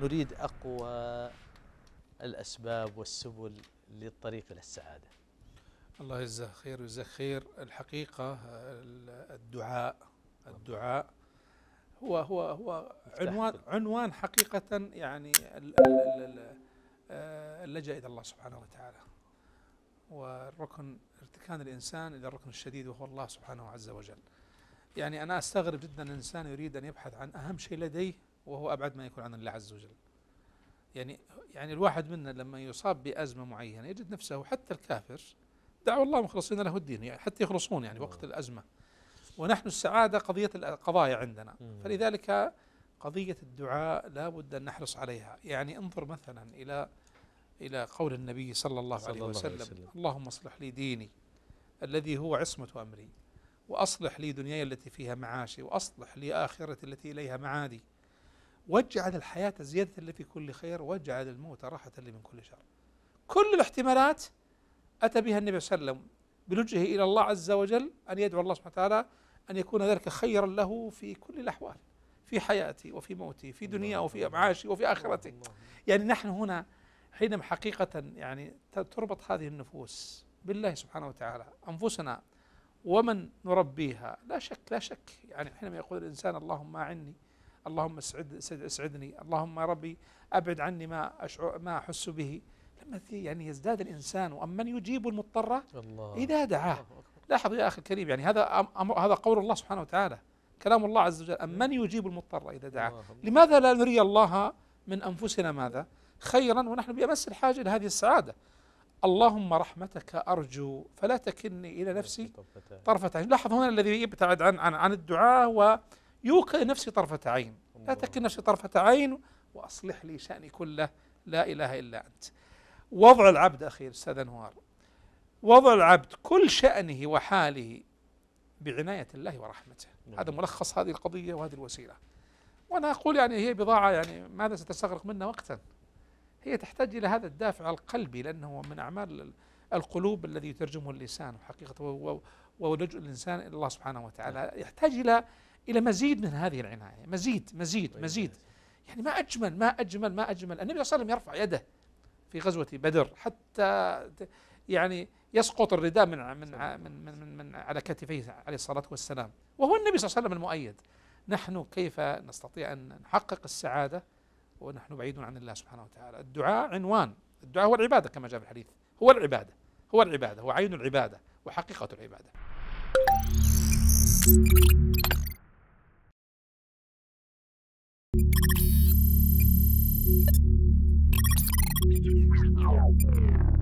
نريد أقوى الأسباب والسبل للطريق إلى السعادة. الله يجزاه خير ويجزاك خير. الحقيقة الدعاء الدعاء هو هو هو عنوان عنوان حقيقة يعني آه، اللجأ إلى الله سبحانه وتعالى. والركن ارتكان الإنسان إلى الركن الشديد وهو الله سبحانه عز وجل. يعني أنا أستغرب جدا الإنسان يريد أن يبحث عن أهم شيء لديه وهو أبعد ما يكون عن الله عز وجل. يعني يعني الواحد منا لما يصاب بأزمة معينة يجد نفسه حتى الكافر دعوا الله مخلصين له الدين يعني حتى يخلصون يعني وقت الأزمة. ونحن السعادة قضية القضايا عندنا. فلذلك قضية الدعاء لا بد أن نحرص عليها. يعني انظر مثلا إلى إلى قول النبي صلى الله, صلى عليه, الله وسلم عليه وسلم. اللهم اصلح لي ديني الذي هو عصمة أمري وأصلح لي دنياي التي فيها معاشي وأصلح لي آخرتي التي إليها معادي. واجعل الحياة زيادة لي في كل خير واجعل الموت راحة لي من كل شر. كل الاحتمالات أتى بها النبي صلى الله عليه وسلم بلجئه إلى الله عز وجل أن يدعو الله سبحانه وتعالى أن يكون ذلك خيرا له في كل الأحوال في حياتي وفي موتي في دنيا وفي معاشي وفي آخرتي. يعني نحن هنا حينما حقيقة يعني تربط هذه النفوس بالله سبحانه وتعالى أنفسنا ومن نربيها لا شك لا شك. يعني حينما يقول الإنسان اللهم أعني اللهم اسعد اسعدني. اللهم ربي أبعد عني ما أشعر ما أحس به. لما يعني يزداد الإنسان وأمن يجيب المضطر إذا دعاه. لاحظ يا أخي الكريم يعني هذا هذا قول الله سبحانه وتعالى. كلام الله عز وجل. أمن يجيب المضطر إذا دعاه. لماذا لا نري الله من أنفسنا ماذا؟ خيرا ونحن بأمس الحاجة إلى هذه السعادة. اللهم رحمتك أرجو فلا تكلني إلى نفسي طرفة عين لاحظ هنا الذي يبتعد عن, عن, عن الدعاء ويوكل نفسي طرفة عين. لا تكل نفسي طرفة عين وأصلح لي شأني كله. لا إله إلا أنت. وضع العبد أخي أستاذ أنوار. وضع العبد كل شأنه وحاله بعناية الله ورحمته. نعم. هذا ملخص هذه القضية وهذه الوسيلة. وأنا أقول يعني هي بضاعة يعني ماذا ستستغرق منا وقتا. هي تحتاج إلى هذا الدافع القلبي لأنه من أعمال القلوب الذي يترجمه اللسان حقيقة. ولجؤ الإنسان إلى الله سبحانه وتعالى. يحتاج إلى إلى مزيد من هذه العناية. مزيد مزيد مزيد. يعني ما أجمل ما أجمل ما أجمل. النبي صلى الله عليه وسلم يرفع يده في غزوة بدر حتى يعني يسقط الرداء من من من من, من على كتفيه عليه الصلاة والسلام. وهو النبي صلى الله عليه وسلم المؤيد. نحن كيف نستطيع أن نحقق السعادة ونحن بعيدون عن الله سبحانه وتعالى؟ الدعاء عنوان. الدعاء هو العبادة كما جاء في الحديث. هو العبادة هو العبادة هو عين العبادة وحقيقة العبادة. Thank